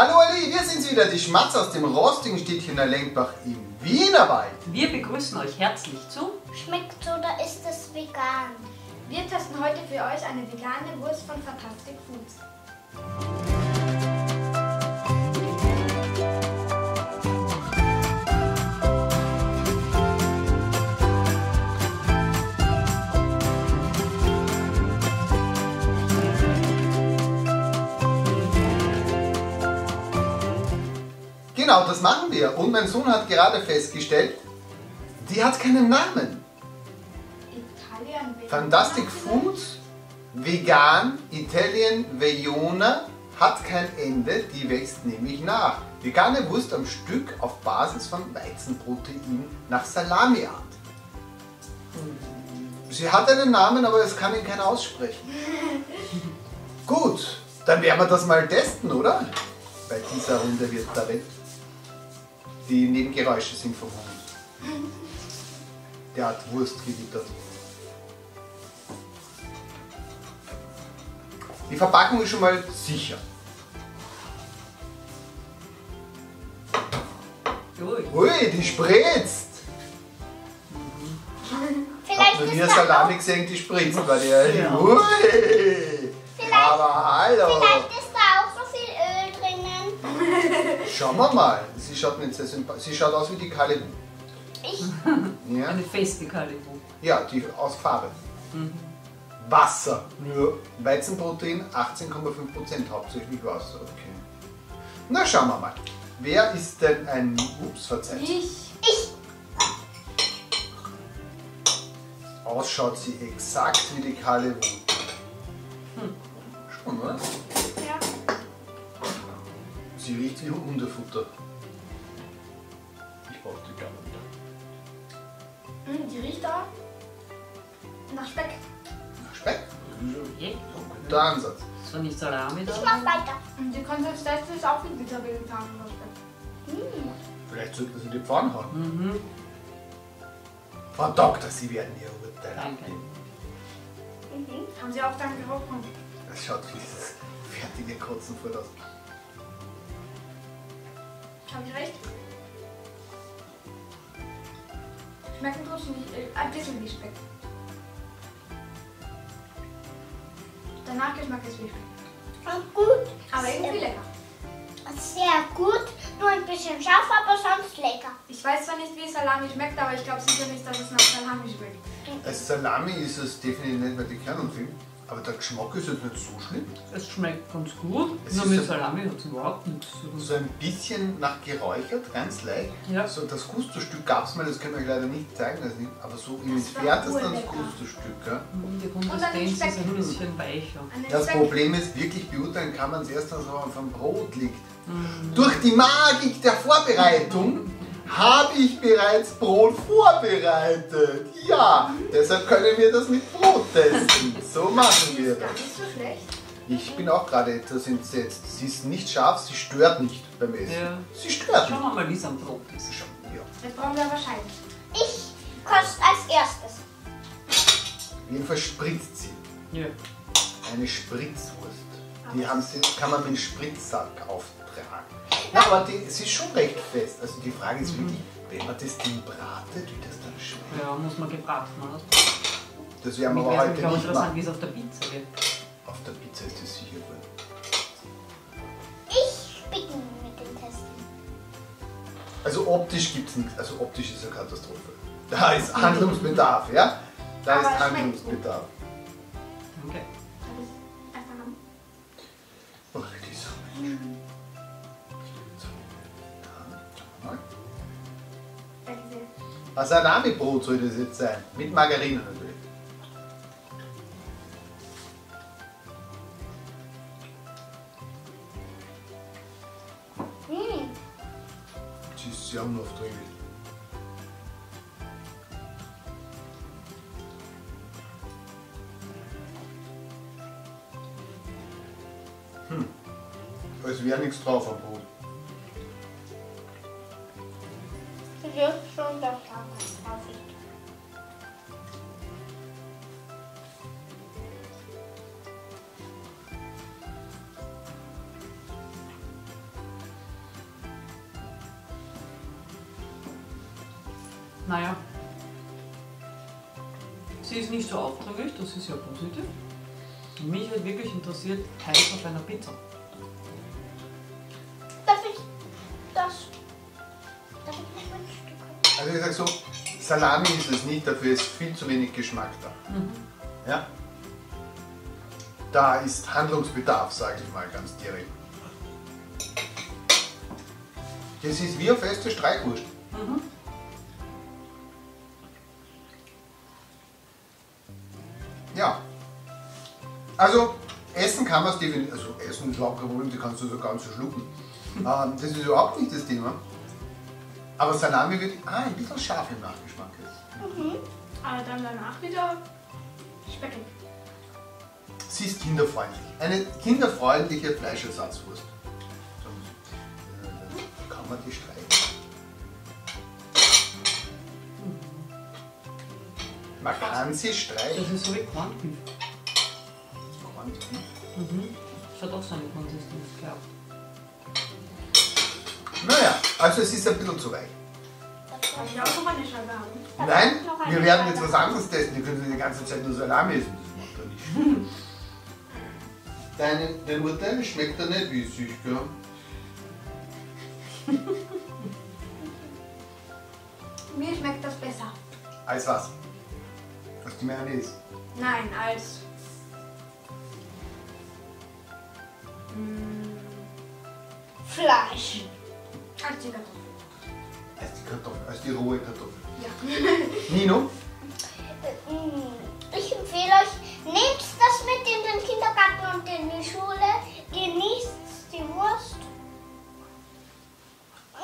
Hallo Ali, wir sind's wieder, die Schmatz aus dem rostigen Städtchen Lenkbach im Wienerwald. Wir begrüßen euch herzlich zu Schmeckt so oder ist es vegan? Wir testen heute für euch eine vegane Wurst von Fantastic Foods. Genau, das machen wir. Und mein Sohn hat gerade festgestellt, die hat keinen Namen. Italien. Fantastic Foods, vegan, Italien, Vejona hat kein Ende, die wächst nämlich nach. Vegane Wurst am Stück auf Basis von Weizenprotein nach Salamiart. Sie hat einen Namen, aber es kann ihn keiner aussprechen. Gut, dann werden wir das mal testen, oder? Bei dieser Runde wird da weg. Die Nebengeräusche sind vom Hund. Der hat Wurst gewittert. Die Verpackung ist schon mal sicher. Ui. Ui, die spritzt! Vielleicht Habt ihr Salami auch, gesehen, die spritzt bei der? Ja. Ui! Aber hallo! vielleicht ist da auch so viel Öl drinnen. Schauen wir mal. Sie schaut nicht sehr sympathisch. Sie schaut aus wie die Kalle. Ich, Ja, Eine feste Kalibu. ja die aus Farbe. Wasser. Ja. Weizenprotein 18,5%, hauptsächlich Wasser. Okay. Na, schauen wir mal. Wer ist denn ein. Ups, verzeiht. Ich. Ausschaut sie exakt wie die Kalle. Schon, oder? Ja. Sie riecht wie Hundefutter. Die riecht da nach Speck. Nach Speck? Je. Guter Ansatz. Ist zwar nicht Salami ich da. mach weiter. Und die Konsistenz ist auch wie dieser vegetarische Speck. Vielleicht sollten Sie die Pfanne haben. Mhm. Frau Doktor, Sie werden Ihr Urteil abgeben. Haben sie auch dann gerochen. Das schaut wie dieses fertige Kotzen vor das. Habe ich recht? Schmecken trotzdem nicht, äh, ein bisschen wie Speck. Der Nachgeschmack ist wie Speck. Gut. Aber irgendwie lecker. Sehr gut. Nur ein bisschen scharf, aber sonst lecker. Ich weiß zwar nicht, wie Salami schmeckt, aber ich glaube sicher nicht, dass es nach Salami schmeckt. Als Salami ist es definitiv nicht, weil die Kerne fehlen. Aber der Geschmack ist jetzt nicht so schlimm. Es schmeckt ganz gut. Es Nur ist mit Salami hat es überhaupt nichts zu tun. So ein bisschen nach geräuchert, ganz leicht. Ja. So das Gusto-Stück gab es mal, das können wir euch leider nicht zeigen, das nicht, aber so im Das war entferntesten das. Gusto-Stück. Ja. Mhm, Die Und dann Konsistenz ist ein bisschen weicher. Das Problem ist, wirklich beurteilen kann man es erst, wenn es auf dem Brot liegt. Mhm. Durch die Magik der Vorbereitung habe ich bereits Brot vorbereitet. Ja, deshalb können wir das mit Brot testen. So machen wir Ist das. nicht so schlecht. Ich bin auch gerade etwas entsetzt. Sie ist nicht scharf, sie stört nicht beim Essen. Ja. Sie stört Schauen nicht. wir mal, wie es am Brot ist. Ja. Jetzt brauchen wir wahrscheinlich. Ich koste als erstes. Jedenfalls spritzt sie. Ja. Eine Spritzwurst. Die haben sie, kann man mit einem Spritzsack auftragen. Na, aber die, sie ist schon recht fest. Also die Frage ist wirklich, wenn man das Ding bratet, wie das dann schmeckt. ja, muss man gebraten haben. Das werden wir aber heute nicht interessant, machen. wie es auf der Pizza wird. Auf der Pizza ist das sicher gut. Ich beginne mit dem Testen. Also optisch gibt es nichts. Also optisch ist eine Katastrophe. Da ist Handlungsbedarf, ja? Da Aber ist Handlungsbedarf. Danke. Mal. Danke sehr. Ein Salami-Brot soll das jetzt sein. Mit Margarine natürlich. Hm. Es wäre nichts drauf am Brot. Du wirst schon da drauf Naja, sie ist nicht so aufdringlich, das ist ja positiv. Und mich hat wirklich interessiert, Eis auf einer Pizza. Darf ich das? Darf ich noch ein Stück? Also ich sag so, Salami ist es nicht, dafür ist viel zu wenig Geschmack da. Ja? Da ist Handlungsbedarf, sage ich mal ganz direkt. Das ist wie eine feste Streichwurst. Ja. Also, essen kann man es definitiv. Also, essen ist überhaupt kein Problem, die kannst du so ganz so schlucken. Ähm, das ist überhaupt nicht das Thema. Aber Salami wird ah, ein bisschen scharf im Nachgeschmack jetzt. Aber dann danach wieder speckig. Sie ist kinderfreundlich. Eine kinderfreundliche Fleischersatzwurst. So, äh, Kann man die streichen? Man kann sie streichen. Das ist so wie Corned Und- Mhm. Das hat auch so eine Konsistenz gehabt. Naja, also es ist ein bisschen zu weich. Darf ich auch noch eine Scheibe haben? Nein, wir werden jetzt was anderes testen. Wir können die ganze Zeit nur Salami essen. Das macht er nicht. Dein, dein Urteil schmeckt er nicht wie süß, gell? Mir schmeckt das besser. Als was? Als die Mayonnaise. Nein, als. Fleisch. als die Kartoffel. Als die Kartoffel, als die rohe Kartoffel. Ja. Nino? Mm, Ich empfehle euch, nehmt das mit in den Kindergarten und in die Schule. Genießt die Wurst.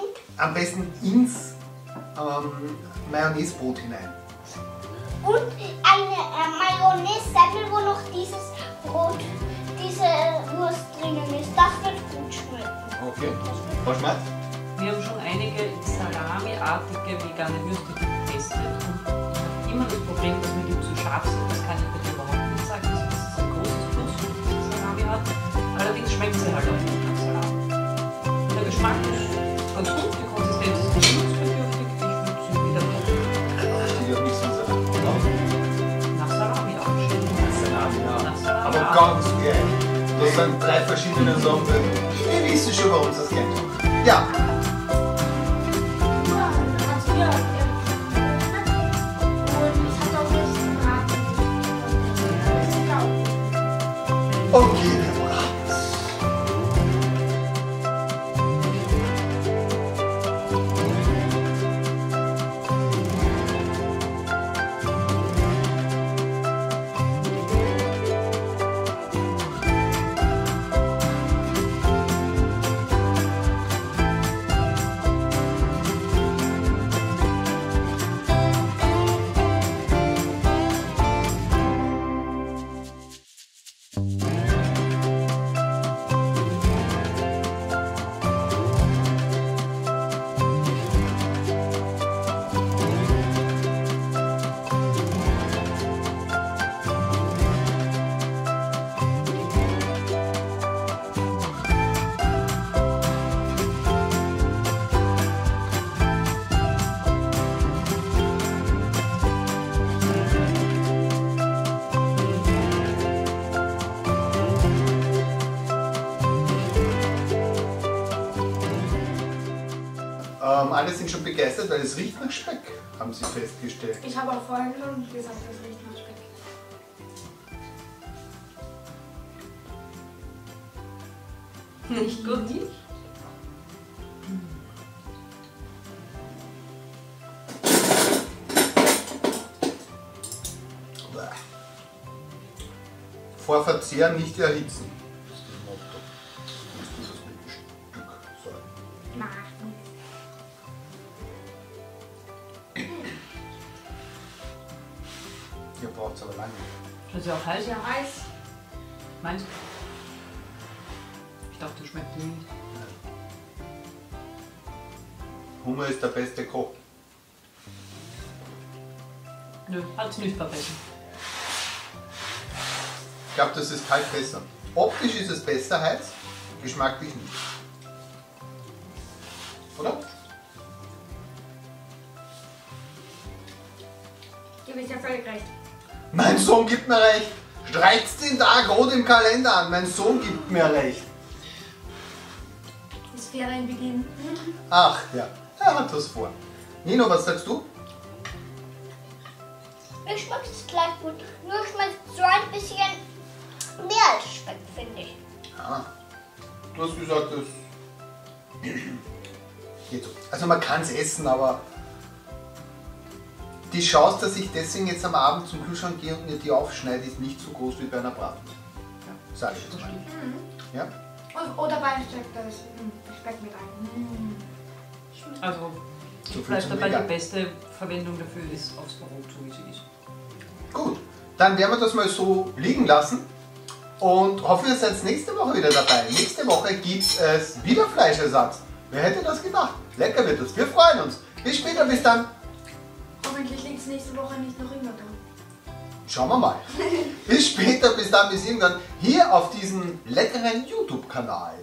Und Am besten ins ähm, Mayonnaisebrot hinein. Okay. Was schmeckt? Wir haben schon einige salamiartige vegane Würste getestet und immer das Problem, dass mir die zu scharf sind. Das kann ich bei dir überhaupt nicht sagen. Das ist ein großes Plus, die Salami hat. Allerdings schmeckt sie halt auch nicht nach Salami. Der Geschmack ist ganz gut, die Konsistenz ist nicht nutzbedürftig. Ich würde sie wieder kochen. Steht ja nicht so Salami. Nach Salami auch. Salami, ja. Aber ganz gern. Das sind drei verschiedene Sachen. Wir wissen schon, warum es das gern tut. Ja, Ja, Ähm, alle sind schon begeistert, weil es riecht nach Speck, haben sie festgestellt. Ich habe auch vorhin schon gesagt, das riecht nach Speck. Nicht gut. Bäh. Vor Verzehr nicht erhitzen. Hummer ist der beste Koch. Nö, hat es nicht verbessert. Ich glaube, das ist kalt besser. Optisch ist es besser heiß, geschmacklich nicht. Oder? gebe ich dir völlig recht. Mein Sohn gibt mir recht. Streicht's den Tag rot im Kalender an. Mein Sohn gibt mir recht. Das Ferienbeginn. Ach ja, er hat das vor. Nino, was sagst du? Mir schmeckt es gleich gut. Nur schmeckt so ein bisschen mehr als Speck, finde ich. Ja, du hast gesagt, das geht so. Also man kann es essen, aber die Chance, dass ich deswegen jetzt am Abend zum Kühlschrank gehe und mir die aufschneide, ist nicht so groß wie bei einer Braten. Ja, sag ich jetzt mal. Ja? Und- Oder beim Speck, da ist Speck mit ein. Mm. Also, So zum dabei, die beste Verwendung dafür ist aufs Brot, so wie sie ist. Gut, dann werden wir das mal so liegen lassen und hoffe, ihr seid nächste Woche wieder dabei. Nächste Woche gibt es wieder Fleischersatz. Wer hätte das gedacht? Lecker wird es. Wir freuen uns. Bis später, bis dann. Hoffentlich liegt es nächste Woche nicht noch immer da. Schauen wir mal. bis später, bis dann, bis irgendwann. Hier auf diesem leckeren YouTube-Kanal.